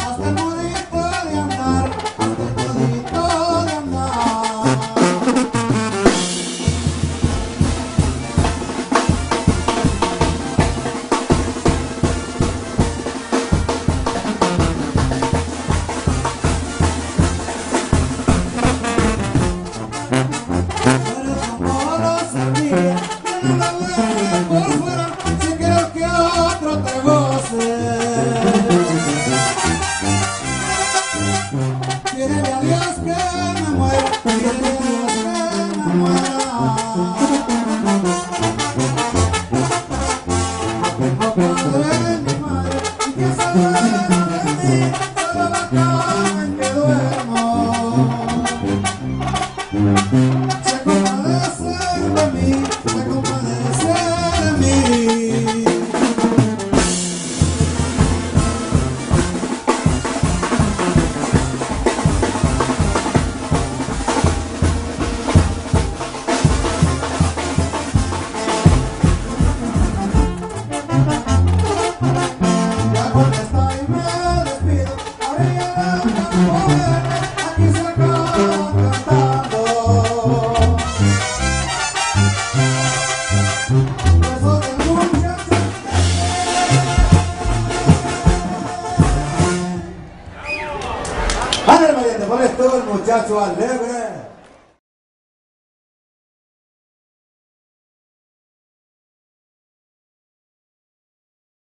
Hasta que me muero, que me muera. Mi que se de mí, sobre la cama que duermo. Bárbara, te pones todo el muchacho alegre.